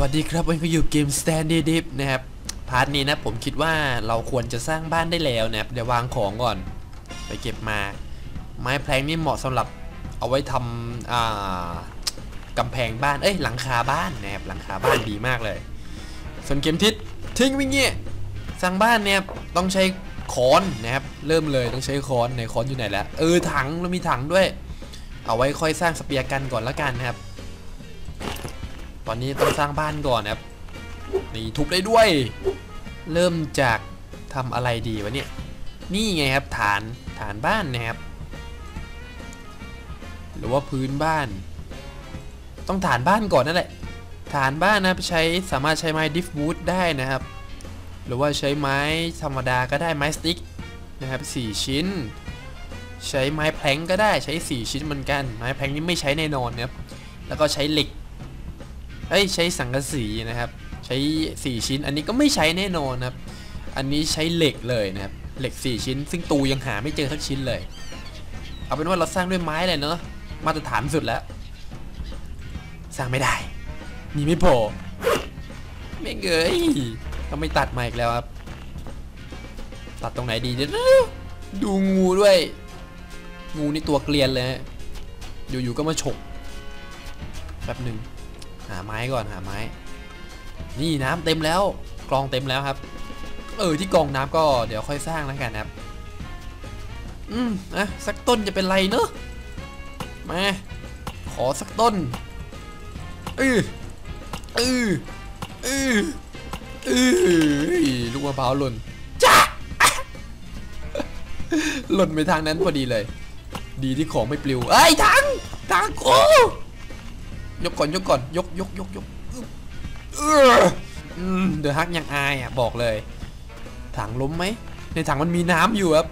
วัสดีครับวันนี้ก็อยู่เกม Stranded Deep นะครับ part นี้นะผมคิดว่าเราควรจะสร้างบ้านได้แล้วนะครับเดี๋ยววางของก่อน ไปเก็บมา ไม้ plank นี่เหมาะสำหรับเอาไว้ทำอ่ากำแพงบ้าน เอ้ยหลังคาบ้านนะครับหลังคาบ้านดีมากเลย ส่วนเกมทิศทิ้งวิ่งเงี้ยสร้างบ้านเนี่ยต้องใช้ค้อนนะครับเริ่มเลยต้องใช้ค้อนไหนค้อนอยู่ไหนแล้วเออถังเรามีถังด้วย เอาไว้ค่อยสร้างสเปียร์กันก่อนละกันนะครับ ตอนนี้ต้องสร้างบ้านก่อนนะครับนี่ทุบได้ด้วย เริ่มจากทำอะไรดีวะเนี่ยนี่ไงครับฐานฐานบ้านนะครับ หรือว่าพื้นบ้าน ต้องฐานบ้านก่อนนั่นแหละฐานบ้านนะใช้สามารถใช้ไม้ดิฟวูดได้นะครับ หรือว่าใช้ไม้ธรรมดาก็ได้ไม้สติ๊กนะครับ4ชิ้น ใช้ไม้แพลงก็ได้ใช้ 4 ชิ้นเหมือนกัน ไม้แพลงนี่ไม่ใช้แน่นอนนะครับแล้วก็ใช้เหล็ก เอ้ยใช้สังกะสีนะครับ ใช้ 4 ชิ้น อันนี้ก็ไม่ใช้แน่นอนครับ อันนี้ใช้เหล็กเลยนะครับ เหล็ก 4 ชิ้น ซึ่งตูยังหาไม่เจอสักชิ้นเลย เอาเป็นว่าเราสร้างด้วยไม้เลยเนาะ มาตรฐานสุดแล้ว สร้างไม่ได้ มีไม่พอไม่เงยก็ไม่ตัดมาอีกแล้วครับ ตัดตรงไหนดีเดี๋ยวดูงูด้วย งูนี่ตัวเกลียนเลย อยู่ๆก็มาฉกแป๊บหนึ่ง หาไม้ก่อนหาไม้ นี่น้ำเต็มแล้วกรองเต็มแล้วครับ เออที่กรองน้ำก็เดี๋ยวค่อยสร้างแล้วกันนะครับ อืมนะสักต้นจะเป็นไรเนอะมาขอสักต้นเออเออเออเออลูกมะพร้าวหล่นจ้าหล่นไปทางนั้นพอดีเลย ดีที่ของไม่ปลิวเอ้ยทังทังโอ้ ยกก่อนยกก่อนยกยกยกยกเออเดอะฮักยังอายอะบอกเลย ถังล้มไหมในถังมันมีน้ำอยู่ครับ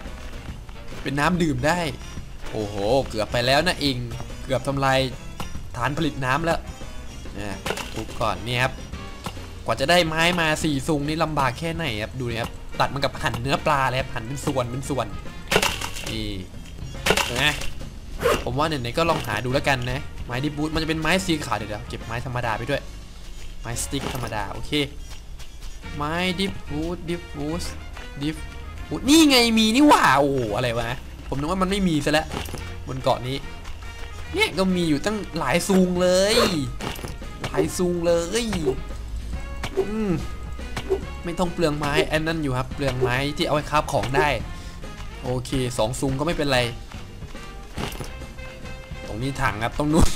เป็นน้ำดื่มได้ โอ้โห เกือบไปแล้วนะเองเกือบทำลายฐานผลิตน้ำแล้วนะทุบก่อนนี่ครับกว่าจะได้ไม้มาสี่ซุงนี่ลำบากแค่ไหนครับดูนี่ครับตัดมันกับหั่นเนื้อปลาเลยครับหั่นเป็นส่วนเป็นส่วนนี่นะผมว่าไหนๆก็ลองหาดูแล้วกันนะ ไม้ดิบูทมันจะเป็นไม้สีขาวเดี๋ยวเก็บไม้ธรรมดาไปด้วย ไม้สติ๊กธรรมดาโอเค ไม้ดิบูทดิบูทดิบูทนี่ไงมีนี่หว่าโอ้อะไรวะผมนึกว่ามันไม่มีซะแล้วบนเกาะนี้ เนี่ยก็มีอยู่ตั้งหลายซูงเลย หลายซูงเลยอืมไม่ต้องเปลืองไม้อันนั้นอยู่ครับ เปลืองไม้ที่เอาไว้คราบของได้ โอเคสองซุงก็ไม่เป็นไร ตรงนี้ถังครับตรงนู้น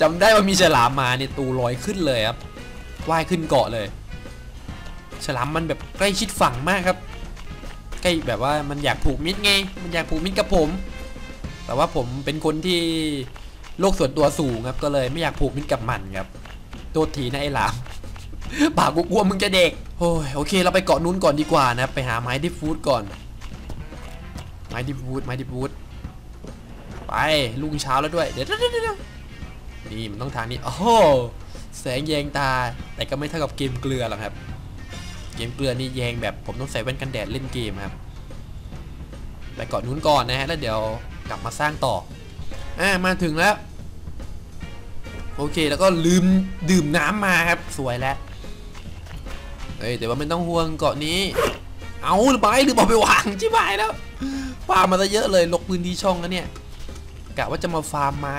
จำได้ว่ามีฉลามมาเนี่ยตูลอยขึ้นเลยครับว่ายขึ้นเกาะเลย ฉลามมันแบบใกล้ชิดฝั่งมากครับ ใกล้แบบว่ามันอยากผูกมิตรไง มันอยากผูกมิตรกับผม แต่ว่าผมเป็นคนที่โลกส่วนตัวสูงครับก็เลยไม่อยากผูกมิตรกับมันครับโทษทีนะไอ้หลามปากกูกลัวมึงจะเด็กโอ้ยโอเค เราไปเกาะนู้นก่อนดีกว่านะไปหาไม้ดิฟฟูดก่อนไม้ดิฟฟูดไม้ดิฟฟูด ไปลุงเช้าแล้วด้วย เดี๋ยวนี่มันต้องทางนี้ โอ้โห แสงแยงตา แต่ก็ไม่เท่ากับเกมเกลือหรอกครับ เกมเกลือนี่แยงแบบผมต้องใส่แว่นกันแดดเล่นเกมครับ ไปเกาะนู้นก่อนนะฮะ แล้วเดี๋ยวกลับมาสร้างต่อ อ่า มาถึงแล้ว โอเค แล้วก็ลืมดื่มน้ำมาครับ สวยแล้ว เฮ้ย แต่ว่าไม่ต้องห่วงเกาะนี้ เอาหรือไปหรือบอกไปวางชิบหายแล้วฟามมาซะเยอะเลยลกพื้นที่ช่องแล้วเนี่ย กะว่าจะมาฟาร์มไม้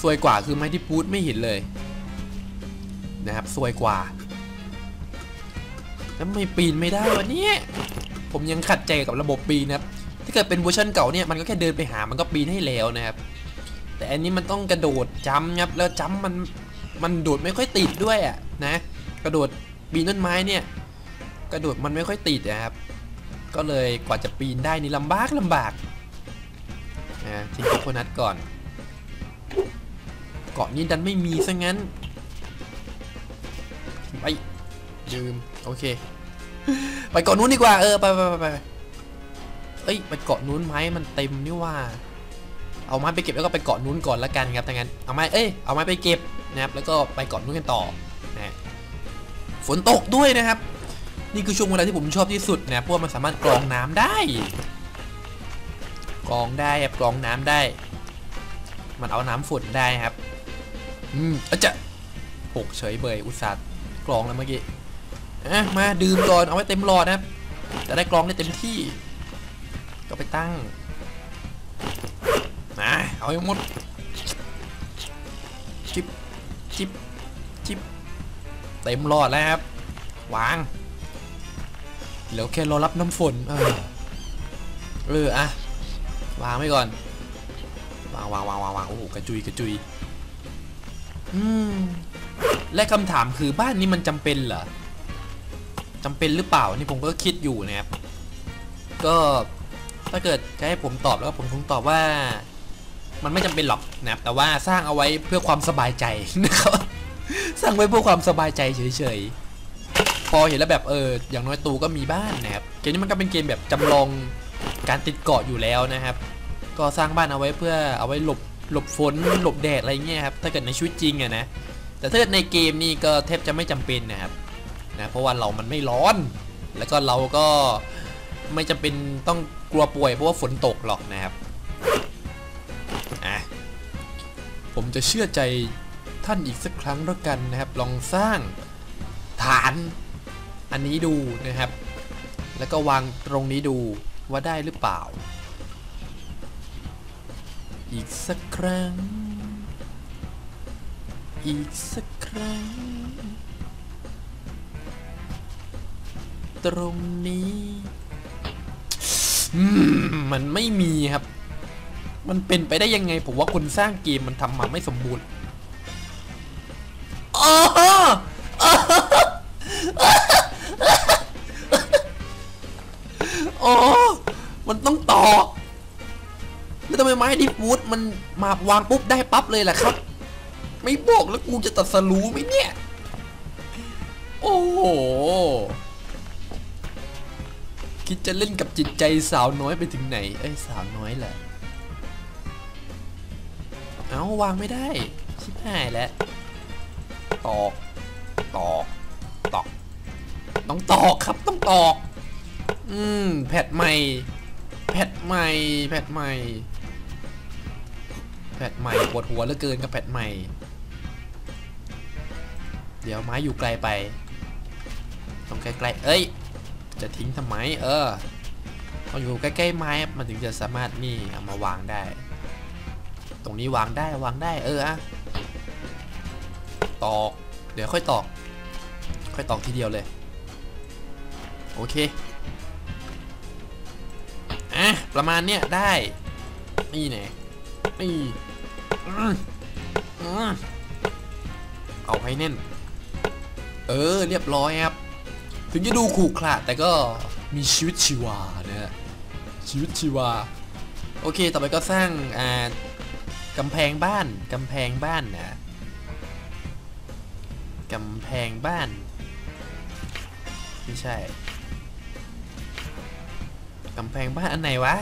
สวยกว่าคือไม้ที่พูดไม่เห็นเลย นะครับสวยกว่าแล้วไม่ปีนไม่ได้วะเนี่ยผมยังขัดใจกับระบบปีนนะครับถ้าเกิดเป็นเวอร์ชันเก่าเนี่ยมันก็แค่เดินไปหามันก็ปีนให้แล้วนะครับ แต่อันนี้มันต้องกระโดด jump ครับแล้ว jump มันมันโดดไม่ค่อยติดด้วยอะนะ กระโดดปีนต้นไม้เนี่ย กระโดดมันไม่ค่อยติดนะครับ ก็เลยกว่าจะปีนได้นี่ลำบากลำบาก นะทิ้งโคโคนัทก่อน เกาะนี้ดันไม่มีซะงั้นไปยืมโอเค ไปเกาะนู้นดีกว่าเออไปไปไปไปเอ้ยไปเกาะนู้นไหมมันเต็มนี่ว่า เอาไม้ไปเก็บแล้วก็ไปเกาะนู้นก่อนละกันครับถ้างั้นเอาไม้เอ้ยเอาไม้ไปเก็บนะครับแล้วก็ไปเกาะนู้นกันต่อนะฝนตกด้วยนะครับ นี่คือช่วงเวลาที่ผมชอบที่สุดนะเพราะมันสามารถกรองน้ำได้ กรองได้ครับกรองน้ำได้ มันเอาน้ำฝนได้ครับ อืมอาจจะหกเฉยเบยอุตส่าห์กรองแล้วเมื่อกี้อะมาดื่มก่อนเอาไว้เต็มหลอดนะครับ จะได้กรองได้เต็มที่ ก็ไปตั้งนะเอาให้หมดจิบจิบจิบเต็มหลอดแล้วครับ วางเหลือแค่รอรับน้ำฝน เออเอออะ วางไว้ก่อน วางวางวางวางวางโอ้โหกระจุยกระจุยอืมและคำถามคือบ้านนี้มันจำเป็นเหรอจำเป็นหรือเปล่านี่ผมก็คิดอยู่นะครับ ก็ถ้าเกิดจะให้ผมตอบแล้วผมคงตอบว่า มันไม่จำเป็นหรอกนะครับแต่ว่าสร้างเอาไว้เพื่อความสบายใจนะครับสร้างไว้เพื่อความสบายใจเฉยๆพอเห็นแล้วแบบเอออย่างน้อยตูก็มีบ้านนะครับเกมนี้มันก็เป็นเกมแบบจำลอง การติดเกาะอยู่แล้วนะครับ ก็สร้างบ้านเอาไว้เพื่อเอาไว้หลบหลบฝนหลบแดดอะไรเงี้ยครับถ้าเกิดในชีวิตจริงอะนะแต่ถ้าเกิดในเกมนี่ก็แทบจะไม่จำเป็นนะครับนะเพราะว่าเรามันไม่ร้อน แล้วก็เราก็ไม่จำเป็นต้องกลัวป่วยเพราะว่าฝนตกหรอกนะครับอะผมจะเชื่อใจท่านอีกสักครั้งแล้วกันนะครับ ลองสร้างฐานอันนี้ดูนะครับ แล้วก็วางตรงนี้ดู ว่าได้หรือเปล่า อีกสักครั้ง อีกสักครั้ง ตรงนี้มันไม่มีครับ มันเป็นไปได้ยังไง ผมว่าคนสร้างเกมมันทำมาไม่สมบูรณ์อ๋ออ๋อ มันต้องต่อ แล้วทำไมไม้ดิฟวูดมันมาวางปุ๊บได้ปั๊บเลยล่ะครับ ไม่บอกแล้วกูจะตัดสรู้ไหมเนี่ย โอ้โห คิดจะเล่นกับจิตใจสาวน้อยไปถึงไหน เอ้ยสาวน้อยแหละ เอาวางไม่ได้ ชิบหายแล้ว ตอก ตอก ตอก ต้องตอกครับต้องตอก อืม แพทใหม่ พทใหม่ แพทใหม่ แพทใหม่ปวดหัวเหลือเกินกับแพทใหม่ เดี๋ยวไม้อยู่ไกลไปต้องใกล้ๆเอ้ย จะทิ้งทำไม เออต้องอยู่ใกล้ๆไม้มันถึงจะสามารถนี่เอามาวางได้ ตรงนี้วางได้วางได้เอออะตอก เดี๋ยวค่อยตอก ค่อยตอกทีเดียวเลย โอเค อะประมาณเนี้ยได้ นี่แน่นี่เอาให้แน่น เออเรียบร้อยครับ ถึงจะดูขรุขระแต่ก็มีชีวิตชีวานะฮะชีวิตชีวา โอเค ต่อไปก็สร้างอ่ากำแพงบ้านกำแพงบ้านนะกำแพงบ้าน ไม่ใช่ กำแพงบ้านอันไหนวะ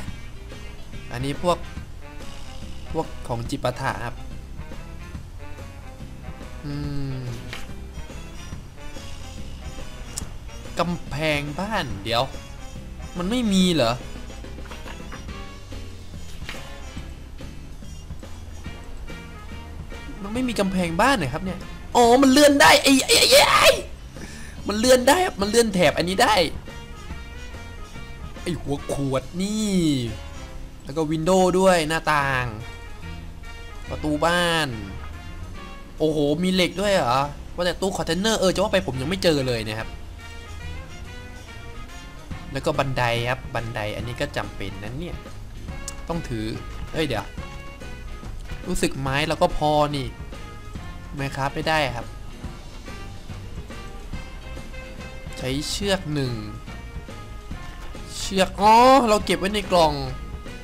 อันนี้พวก พวกของจิปาถะครับ อืมกำแพงบ้านเดี๋ยว มันไม่มีเหรอ มันไม่มีกำแพงบ้านเหรอครับเนี่ย อ๋อ มันเลื่อนได้ไอ้ไอ้ไอ้ไอ้มันเลื่อนได้ครับ มันเลื่อนแถบอันนี้ได้ ไอหัวขวดนี่ แล้วก็ window ด้วยหน้าต่าง ประตูบ้าน โอ้โห มีเหล็กด้วยเหรอ ว่าแต่ตู้คอนเทนเนอร์เออจะว่าไปผมยังไม่เจอเลยนะครับ แล้วก็บันไดครับ บันไดอันนี้ก็จำเป็นนั้นเนี่ย ต้องถือเฮ้ยเดี๋ยว รู้สึกไม้เราก็พอนี่ไม่ครับไม่ได้ครับ ใช้เชือกหนึ่ง ชือกอ๋อเราเก็บไว้ในกล่อง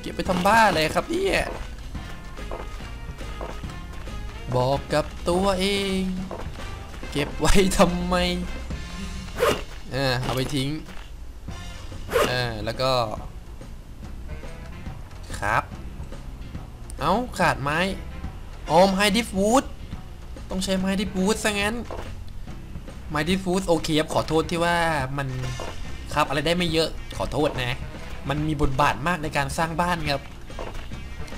เก็บไปทำบ้าอะไรครับเนี่ยบอกกับตัวเอง เก็บไว้ทำไมอ่าเอาไปทิ้งอ่าแล้วก็ ครับ เอาขาดไม้ออมไฮดิฟวูดต้องใช้ไม้ดิฟวูดซะงั้นไม้ดิฟวูดโอเคครับขอโทษที่ว่ามันครับอะไรได้ไม่เยอะ ขอโทษนะ มันมีบทบาทมากในการสร้างบ้านครับ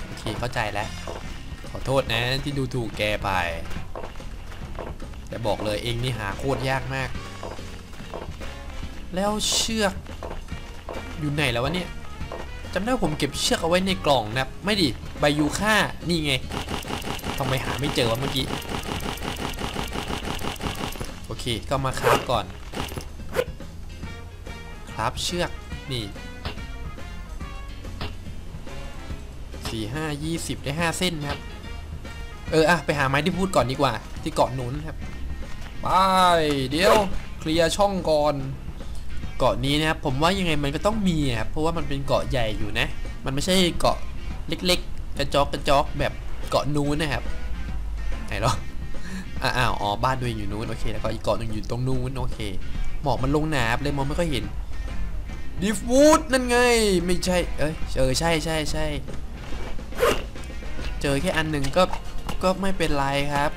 โอเคเข้าใจแล้ว ขอโทษนะที่ดูถูกแกไป แต่บอกเลยเองนี่หาโคตรยากมาก แล้วเชือก อยู่ไหนแล้ววะเนี่ยจำได้ผมเก็บเชือกเอาไว้ในกล่องนะไม่ดิใบยูค่านี่ไงทำไมหาไม่เจอวะเมื่อกี้โอเคก็มาคราฟก่อน คราฟเชือก นี่สี่ห้ายี่สิบได้ห้าเส้นครับ เอออะไปหาไม้ที่พูดก่อนดีกว่า ที่เกาะนุ้นครับไปเดี๋ยวเคลียร์ช่องก่อนเกาะนี้นะครับผมว่ายังไงมันก็ต้องมีครับเพราะว่ามันเป็นเกาะใหญ่อยู่นะ มันไม่ใช่เกาะเล็ก ๆ กระจอกกระจอกแบบเกาะนู้นนะครับไหนหรออะอ้าวอ๋อบ้านตัวเองอยู่นู้นโอเคแล้วก็อีกเกาะหนึ่งอยู่ตรงนู้นโอเคหมอกมันลงหนาบเลยมองไม่ค่อยเห็น ดิฟวูดนั่นไง ไม่ใช่ เอ้ยเออใช่ใช่ใช่ เจอแค่อันหนึ่งก็ ก็ไม่เป็นไรครับ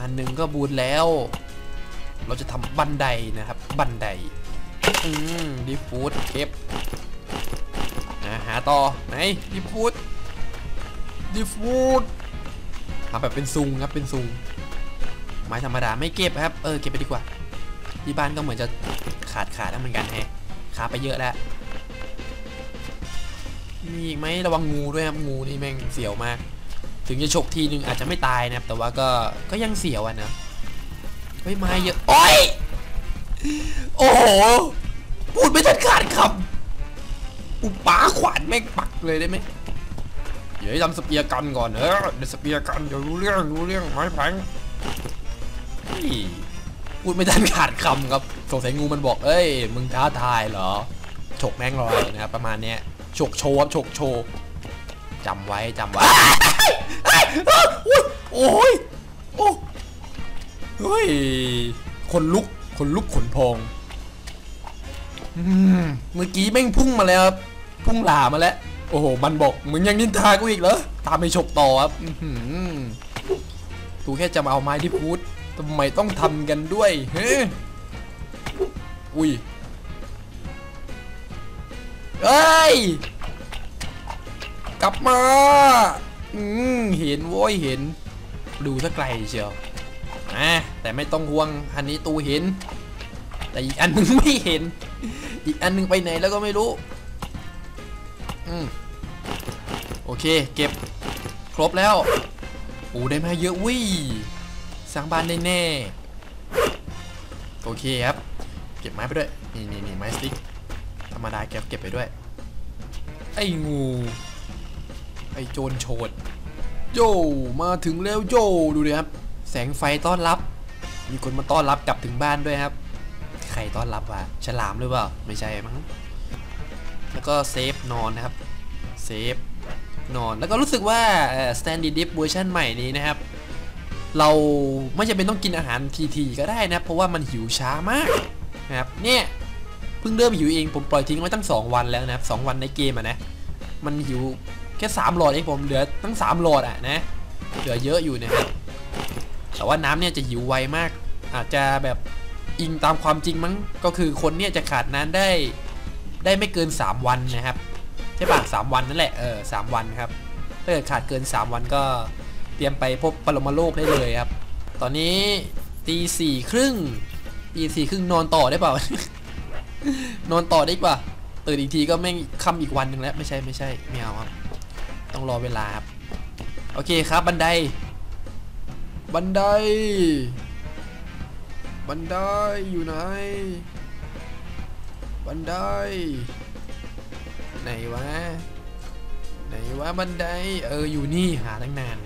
อันหนึ่งก็บูนแล้ว เราจะทำบันไดนะครับ บันได อืมดิฟูดเก็บนะหาต่อ ไหนดิฟูดดิฟูดทำแบบเป็นซุงครับ เป็นซุง ไม้ธรรมดาไม่เก็บครับ เออ เก็บไปดีกว่า ที่บ้านก็เหมือนจะ ขาดขาดแล้วเหมือนกันแฮะขาไปเยอะแล้วมีอีกไหมระวังงูด้วยครับงูนี่แม่งเสียวมาก ถึงจะฉกทีนึงอาจจะไม่ตายนะครับ แต่ว่าก็ก็ยังเสียวอะนะเฮ้ยไม้เยอะโอ้ยโอ้โหพูดไม่ทันขาดคำอุปาขวานแม่งปักเลยได้ไหมเดี๋ยวทำสเปียร์กันก่อนเออเดี๋ยวสเปียร์กันเดี๋ยวรู้เรื่องรู้เรื่องไม้แพง พูดไม่ทันขาดคำครับสงสัยงูมันบอก เอ้ย มึงท้าทายเหรอ ฉกแม่งลอยนะครับประมาณเนี้ยฉกโชว์ครับฉกโชว์จำไว้จำไว้โอ้ยโอ้เฮ้ยคนลุกคนลุกขนพองเมื่อกี้แม่งพุ่งมาแล้วครับพุ่งหลามาแล้ว โอ้โห มันบอกมึงยังนินทากูอีกเหรอ ตามไปฉกต่อครับอื้อหือกูแค่จะมาเอาไม้ที่พูด ทำไมต้องทำกันด้วยเฮ้ยอุ้ยเอ้ย กลับมา อืม เห็นโว้ยเห็น ดูซะไกลเชียวอะแต่ไม่ต้องห่วง อันนี้ตูเห็น แต่อีกอันนึงไม่เห็น อีกอันนึงไปไหนแล้วก็ไม่รู้ อืม โอเค เก็บ ครบแล้ว โอ้ได้มาเยอะวิ สร้างบ้านได้แน่ โอเคครับ เก็บไม้ไปด้วย นี่นี่นี่ไม้ stick ธรรมดาเก็บเก็บไปด้วย ไอ้งู ไอ้โจรโฉดโยมาถึงแล้วโยดูดิครับ แสงไฟต้อนรับ มีคนมาต้อนรับกลับถึงบ้านด้วยครับ ใครต้อนรับวะ ฉลามหรือเปล่า ไม่ใช่มั้ง แล้วก็ save นอนนะครับ save นอน แล้วก็รู้สึกว่า Stranded Deep เวอร์ชันใหม่นี้นะครับ เราไม่จำเป็นต้องกินอาหารทีๆก็ได้นะ เพราะว่ามันหิวช้ามากนะครับเนี่ยเพิ่งเริ่มหิวเองผมปล่อยทิ้งไว้ตั้ง 2 วันแล้วนะครับ2วันในเกมอะนะ มันหิวแค่3หลอดเองผมเหลือตั้ง 3 หลอดอะนะเหลือเยอะอยู่นะครับแต่ว่าน้ำเนี่ยจะหิวไวมาก อาจจะแบบอิงตามความจริงมั้งก็คือคนเนี่ยจะขาดน้ำได้ได้ไม่เกิน 3 วันนะครับใช่ปะสามวันนั่นแหละเออสามวันครับถ้าเกิดขาดเกิน 3 วันก็ เตรียมไปพบปรมาโลกได้เลยครับ ตอนนี้ตีสี่ครึ่งตีสี่ครึ่งนอนต่อได้เปล่า นอนต่อได้ป่ะตื่นอีกทีก็แม่งค่ำอีกวันหนึ่งแล้วไม่ใช่ไม่ใช่ไม่เอาครับ ต้องรอเวลาครับ โอเคครับบันได บันได บันไดอยู่ไหน บันได ไหนวะ ไหนวะบันไดเอออยู่นี่หาตั้งนาน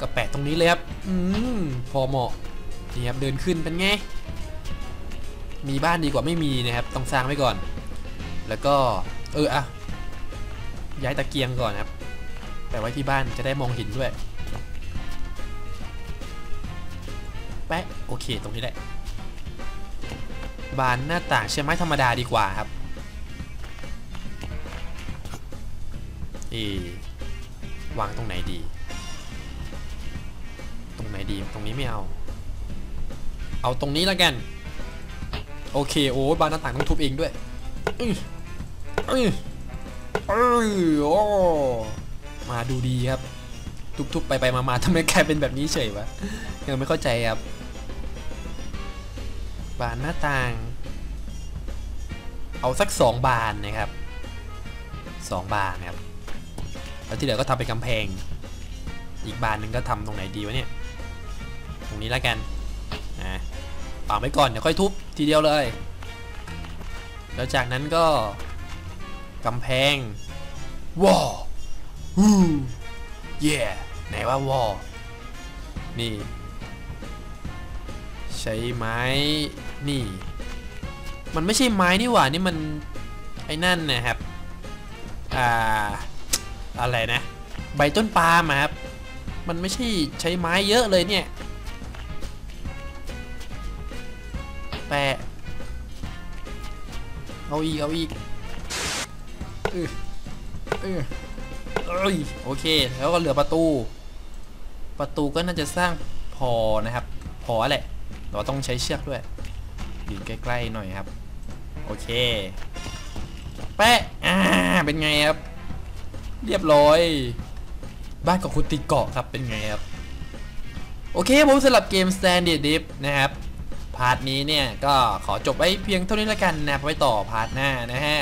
ก็แปะตรงนี้เลยครับ อืม พอเหมาะ นี่ครับ เดินขึ้นเป็นไง มีบ้านดีกว่าไม่มีนะครับ ต้องสร้างไว้ก่อน แล้วก็ เอออะย้ายตะเกียงก่อนครับ แปะไว้ที่บ้านจะได้มองเห็นด้วย แปะ โอเค ตรงนี้แหละ บานหน้าต่างใช้ไม้ธรรมดาดีกว่าครับเอวางตรงไหนดี ตรงไหนดีตรงนี้ไม่เอา เอาตรงนี้แล้วกัน โอเคโอ้บานหน้าต่างต้องทุบเองด้วยอื้ออื้อโอ้มาดูดีครับ ทุบๆไปไปมาๆทำไมกลายเป็นแบบนี้เฉยวะยังไม่เข้าใจครับบานหน้าต่าง เอาสักสองบานนะครับสองบานนะครับแล้วที่เหลือก็ทำเป็นกำแพง อีกบานหนึ่งก็ทำตรงไหนดีวะเนี่ย รงนี้แล้วกันนะปาไว้ก่อนเดี๋ยวค่อยทุบทีเดียวเลย แล้วจากนั้นก็กำแพงวอลฮูเย่ไหนว่าวอลนี่ ใช้ไม้นี่ มันไม่ใช่ไม้นี่หว่านี่มันไอ้นั่นนะครับ อ่า อะไรนะ ใบต้นปาล์มครับ มันไม่ใช่ใช้ไม้เยอะเลยเนี่ย แปะ เอาอีก เอาอีกเออเออโอเค แล้วก็เหลือประตู ประตูก็น่าจะสร้างพอนะครับ พอแหละแต่ว่าต้องใช้เชือกด้วยยืนใกล้ๆหน่อยครับ โอเค แปะ อ่า เป็นไงครับ เรียบร้อย บ้านของคุณติดเกาะครับ เป็นไงครับ โอเค ผมสำหรับเกม Standard Div นะครับ part นี้เนี่ยก็ขอจบไว้เพียงเท่านี้ละกันนะไว้ต่อ part หน้านะฮะ